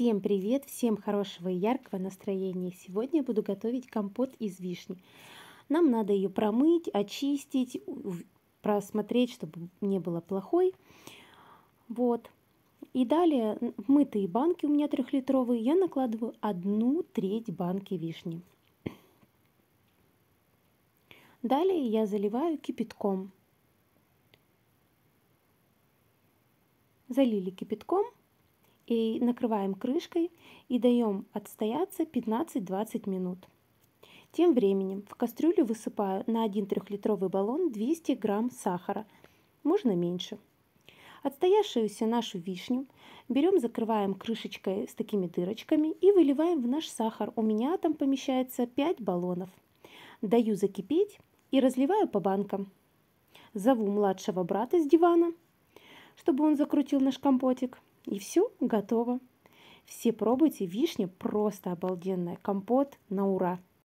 Всем привет, всем хорошего и яркого настроения. Сегодня я буду готовить компот из вишни. Нам надо ее промыть, очистить, просмотреть, чтобы не было плохой. Вот. И далее в мытые банки у меня трехлитровые я накладываю одну треть банки вишни. Далее я заливаю кипятком. Залили кипятком – и накрываем крышкой и даем отстояться 15-20 минут. Тем временем в кастрюлю высыпаю на 1 трехлитровый баллон 200 грамм сахара, можно меньше. Отстоявшуюся нашу вишню берем, закрываем крышечкой с такими дырочками и выливаем в наш сахар. У меня там помещается 5 баллонов. Даю закипеть и разливаю по банкам. Зову младшего брата с дивана, чтобы он закрутил наш компотик – и все, готово. Все пробуйте, вишня просто обалденная, компот на ура.